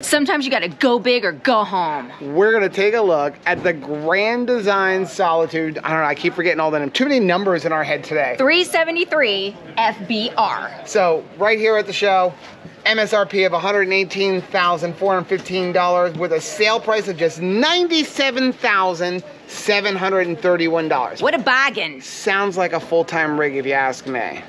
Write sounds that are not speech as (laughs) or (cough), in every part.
Sometimes you gotta go big or go home. We're gonna take a look at the Grand Design Solitude. I don't know, I keep forgetting all the names. Too many numbers in our head today. 373 FBR. So right here at the show, MSRP of $118,415 with a sale price of just $97,731. What a bargain. Sounds like a full-time rig if you ask me.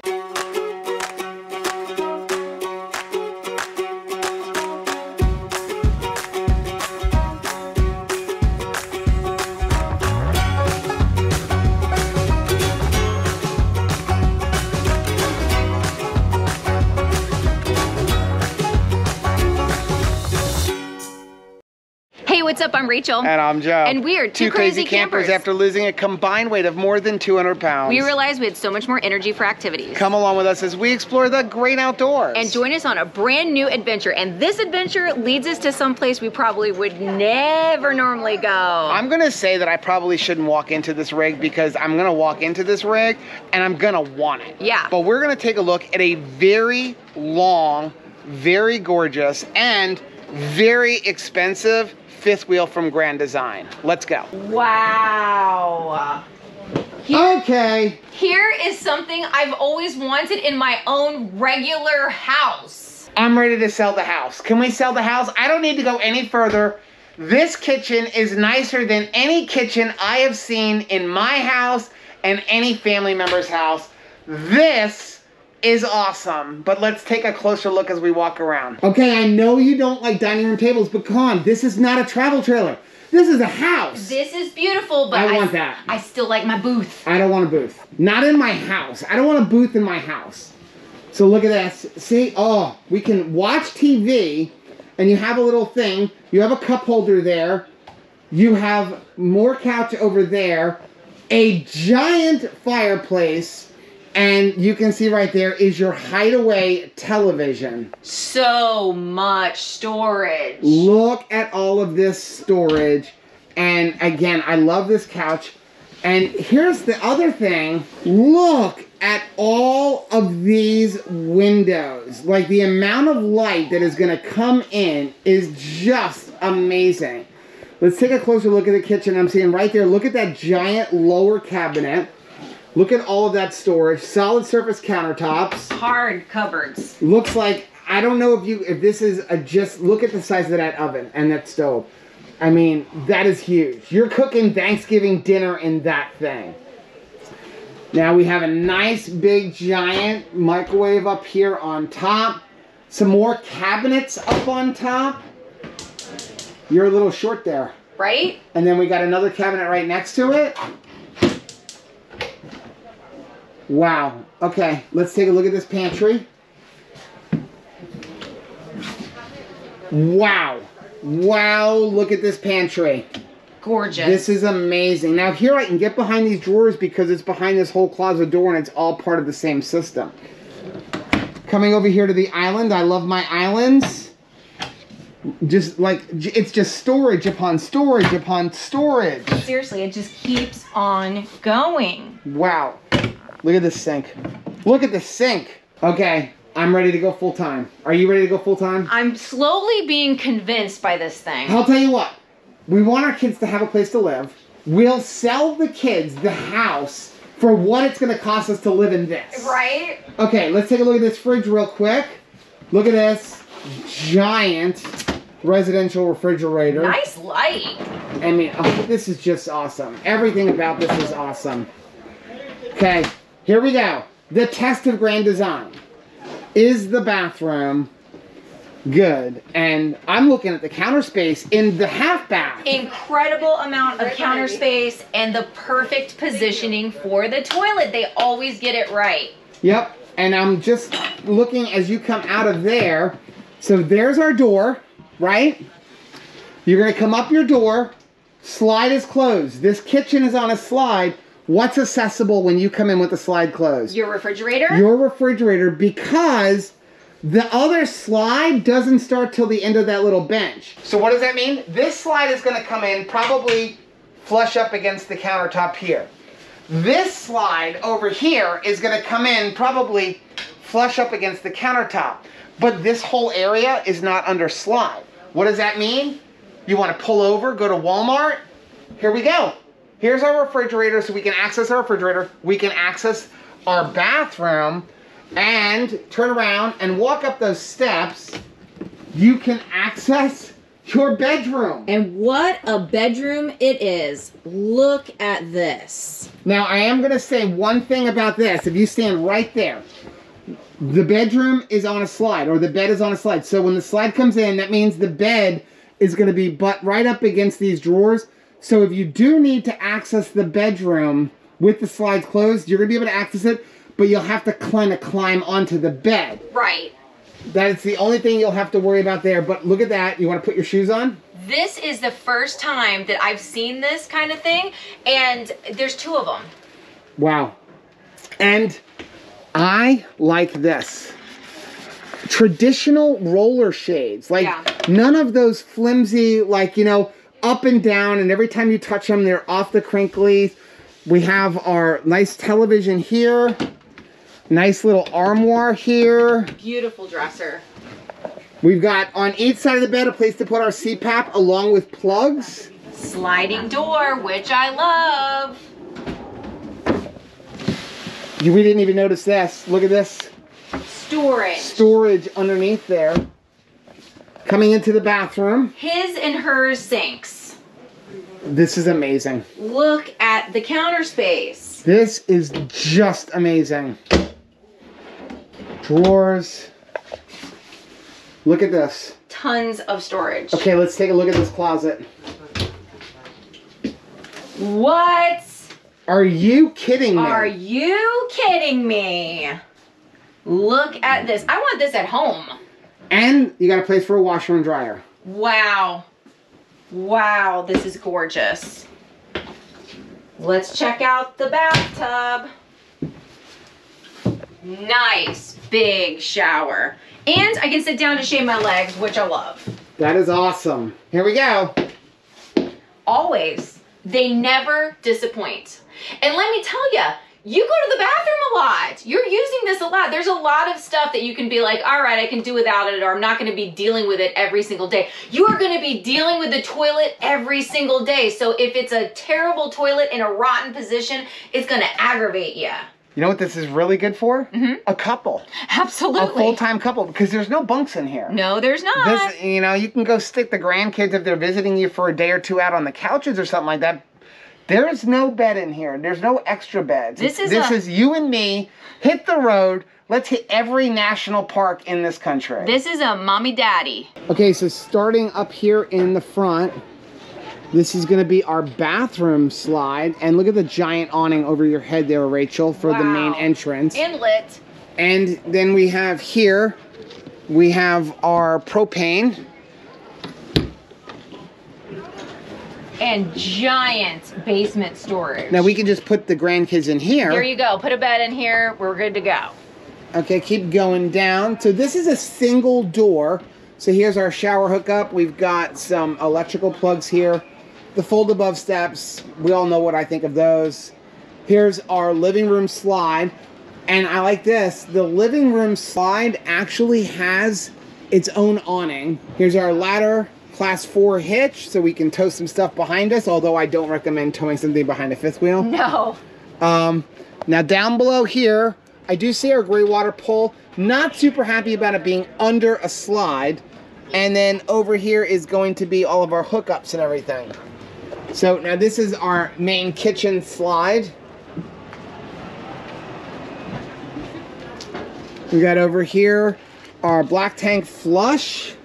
What's up? I'm Rachel. And I'm Joe. And we are two crazy campers. after losing a combined weight of more than 200 pounds. We realized we had so much more energy for activities. Come along with us as we explore the great outdoors. and join us on a brand new adventure. And this adventure leads us to some place we probably would never normally go. I'm gonna say that I probably shouldn't walk into this rig because I'm gonna walk into this rig and I'm gonna want it. Yeah. But we're gonna take a look at a very long, very gorgeous, and very expensive fifth wheel from Grand Design. Let's go. wow. Here, Okay. here is something I've always wanted in my own regular house. I'm ready to sell the house. Can we sell the house? I don't need to go any further. This kitchen is nicer than any kitchen I have seen in my house and any family member's house. This is awesome, but let's take a closer look as we walk around. Okay, I know you don't like dining room tables, but come on, this is not a travel trailer. This is a house. This is beautiful, but I want that. I still like my booth. I don't want a booth. Not in my house. I don't want a booth in my house. So look at this. See, oh, we can watch TV and you have a little thing. You have a cup holder there. You have more couch over there. A giant fireplace. And you can see right there is your hideaway television. So much storage. Look at all of this storage. And again, I love this couch. And here's the other thing. Look at all of these windows. Like the amount of light that is going to come in is just amazing. Let's take a closer look at the kitchen. I'm seeing right there, look at that giant lower cabinet. Look at all of that storage. Solid surface countertops Hard cupboards. looks like I don't know if you if this is a just look at the size of that oven and that stove. I mean, that is huge. You're cooking Thanksgiving dinner in that thing. Now we have a nice big giant microwave up here on top. Some more cabinets up on top. You're a little short there. Right? And then we got another cabinet right next to it. Wow. Okay, let's take a look at this pantry. Wow. Wow, look at this pantry. Gorgeous. This is amazing. Now here I can get behind these drawers because it's behind this whole closet door and it's all part of the same system. Coming over here to the island, I love my islands. Just like, it's just storage upon storage upon storage. Seriously, it just keeps on going. Wow. Look at this sink. Look at the sink. Okay, I'm ready to go full time. Are you ready to go full time? I'm slowly being convinced by this thing. I'll tell you what. We want our kids to have a place to live. We'll sell the kids the house for what it's going to cost us to live in this. Right? Okay, let's take a look at this fridge real quick. Look at this giant residential refrigerator. Nice light. I mean, oh, this is just awesome. Everything about this is awesome. Okay, here we go. The test of grand design. Is the bathroom good? And I'm looking at the counter space in the half bath. Incredible amount of counter space and the perfect positioning for the toilet. They always get it right. Yep. And I'm just looking as you come out of there. So there's our door, right? You're going to come up your door. Slide is closed. This kitchen is on a slide. What's accessible when you come in with the slide closed? Your refrigerator? Your refrigerator because the other slide doesn't start till the end of that little bench. So what does that mean? This slide is going to come in probably flush up against the countertop here. This slide over here is going to come in probably flush up against the countertop. But this whole area is not under slide. What does that mean? You want to pull over, go to Walmart? Here we go. Here's our refrigerator so we can access our refrigerator. We can access our bathroom and turn around and walk up those steps. You can access your bedroom. And what a bedroom it is. Look at this. Now, I am going to say one thing about this. If you stand right there, the bedroom is on a slide, or the bed is on a slide. So when the slide comes in, that means the bed is going to be butt right up against these drawers. So if you do need to access the bedroom with the slides closed, you're to be able to access it, but you'll have to kind of climb onto the bed. Right. That's the only thing you'll have to worry about there. But look at that. You want to put your shoes on? This is the first time that I've seen this kind of thing, and there's two of them. Wow. And I like this. Traditional roller shades. Like Yeah. none of those flimsy, like, you know, up and down, and every time you touch them, they're off the crinkly. We have our nice television here. Nice little armoire here. Beautiful dresser. We've got on each side of the bed a place to put our CPAP along with plugs. Sliding door, which I love. You- We didn't even notice this. Look at this. Storage. Storage underneath there. Coming into the bathroom. His and hers sinks. This is amazing. Look at the counter space. This is just amazing. Drawers. Look at this. Tons of storage. Okay, let's take a look at this closet. What? Are you kidding me? Are you kidding me? Look at this. I want this at home. And you got a place for a washer and dryer. Wow. Wow, this is gorgeous. Let's check out the bathtub. Nice big shower. And I can sit down to shave my legs, which I love. That is awesome. Here we go. Always. They never disappoint. And let me tell you, you go to the bathroom a lot. You're using this a lot. There's a lot of stuff that you can be like, all right, I can do without it, or I'm not going to be dealing with it every single day. You are going to be dealing with the toilet every single day. So if it's a terrible toilet in a rotten position, it's going to aggravate you. You know what this is really good for? Mm-hmm. A couple. Absolutely. A full-time couple because there's no bunks in here. No, there's not. This, you know, you can go stick the grandkids if they're visiting you for a day or two out on the couches or something like that. There's no bed in here. There's no extra beds. This is this a- is you and me. Hit the road. Let's hit every national park in this country. this is a mommy daddy. Okay, so starting up here in the front, this is going to be our bathroom slide. And look at the giant awning over your head there, Rachel, for the main Wow. entrance. Inlet. And then we have here, we have our propane. And giant basement storage. Now we can just put the grandkids in here. There you go. Put a bed in here. We're good to go. Okay, keep going down. So this is a single door. So here's our shower hookup. We've got some electrical plugs here. The fold above steps, we all know what I think of those. Here's our living room slide. And I like this. The living room slide actually has its own awning. Here's our ladder, class four hitch, so we can tow some stuff behind us, although I don't recommend towing something behind a fifth wheel. No. Um, now down below here, I do see our gray water pole. Not super happy about it being under a slide. And then over here is going to be all of our hookups and everything. So now this is our main kitchen slide. We got over here our black tank flush.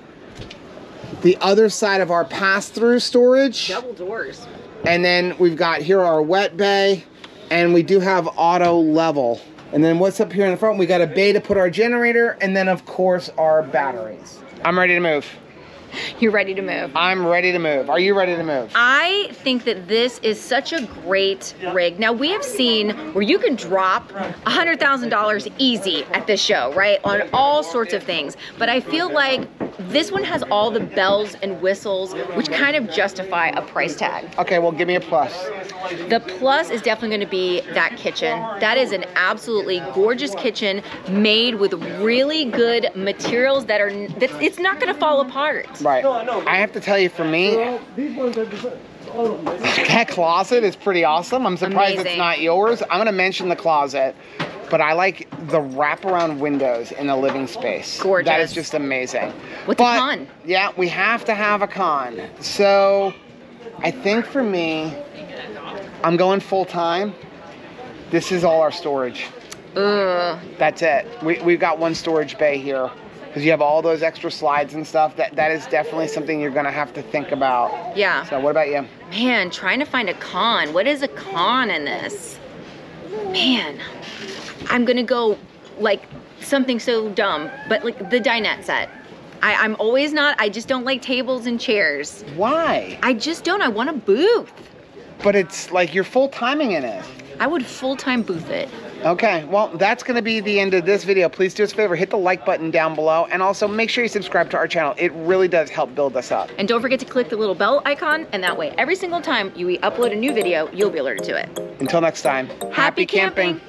The other side of our pass-through storage. Double doors. And then we've got here our wet bay, and we do have auto level. And then what's up here in the front? We got a bay to put our generator, and then of course our batteries. I'm ready to move. (laughs) You're ready to move. I'm ready to move. Are you ready to move? I think that this is such a great rig. Now we have seen where you can drop $100,000 easy at this show, right? On all sorts of things. But I feel like this one has all the bells and whistles, which kind of justify a price tag. Okay, well give me a plus. The plus is definitely going to be that kitchen. That is an absolutely gorgeous kitchen made with really good materials that are that it's not going to fall apart. Right. No, I know. I have to tell you, for me, Well, these ones are different. All of them. that closet is pretty awesome. I'm surprised it's not yours. I'm gonna mention the closet, but I like the wraparound windows in the living space. That Gorgeous. is just amazing. With a But, con? Yeah, we have to have a con. So, I think for me, I'm going full time. This is all our storage. Ugh. That's it. We, we've got one storage bay here because you have all those extra slides and stuff. That that is definitely something you're gonna have to think about. Yeah. So, what about you? Man, trying to find a con. What is a con in this? Man, I'm gonna go like something so dumb, but like the dinette set. I, I'm always not, I just don't like tables and chairs. Why? I just don't. I want a booth. But it's like you're full timing in it. I would full time booth it. Okay, well, that's going to be the end of this video. Please do us a favor, hit the like button down below, and also make sure you subscribe to our channel. It really does help build us up. And don't forget to click the little bell icon, and that way, every single time you upload a new video, you'll be alerted to it. Until next time, Happy camping.